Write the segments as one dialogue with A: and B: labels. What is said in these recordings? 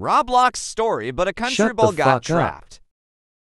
A: Roblox story, but a country
B: Shut the
A: ball got
B: fuck up.
A: trapped.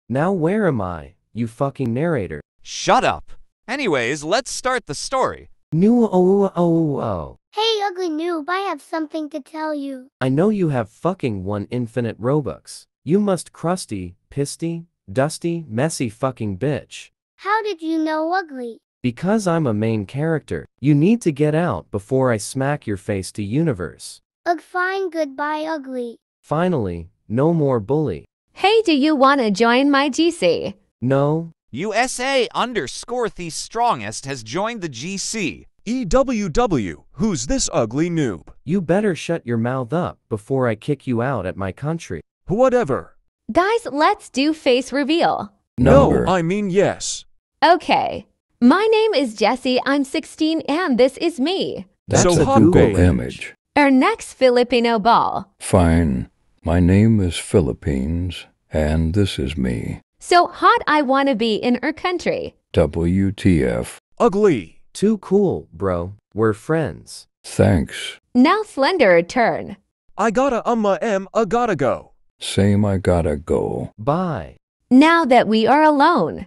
B: Now where am I, you fucking narrator?
A: Shut up. Anyways, let's start the story.
B: New oh oh oh oh.
C: Hey, ugly noob, I have something to tell you.
B: I know you have fucking one infinite Robux. You must crusty, pisty, dusty, messy fucking bitch.
C: How did you know ugly?
B: Because I'm a main character, you need to get out before I smack your face to universe.
C: Ugh, fine, goodbye, ugly.
B: Finally, no more bully.
D: Hey, do you want to join my GC?
B: No,
A: USA underscore the strongest has joined the GC.
E: EWW, who's this ugly noob?
B: you better shut your mouth up before I kick you out at my country.
E: Whatever.
D: Guys, let's do face reveal.
E: No, I mean yes.
D: Okay. My name is Jessie. I'm 16 and this is me.
F: That's
E: So
F: a
E: hot
F: Google
E: babe.
F: image.
D: Our next Filipino ball.
F: Fine. My name is Philippines, and this is me.
D: So hot I want to be in our country.
F: WTF.
E: Ugly.
B: Too cool, bro. We're friends.
F: Thanks.
D: Now Slender turn.
E: I gotta uh, umma em a uh, gotta go.
F: Same I gotta go.
B: Bye.
D: Now that we are alone.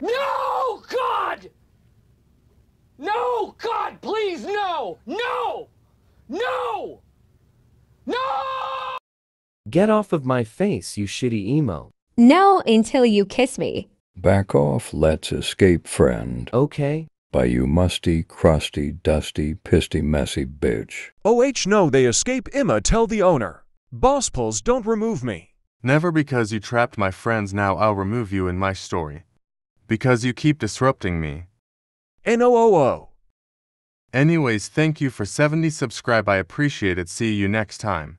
G: No, God! No, God, please, no! No! No! No!
B: Get off of my face, you shitty emo.
D: No until you kiss me.
F: Back off, let's escape, friend.
B: Okay?
F: By you musty, crusty, dusty, pisty, messy bitch.
E: OH H no, they escape Emma, tell the owner. Boss pulls don't remove me.
H: Never because you trapped my friends, now I'll remove you in my story. Because you keep disrupting me.
E: NOOO.
H: Anyways, thank you for 70 subscribe. I appreciate it. See you next time.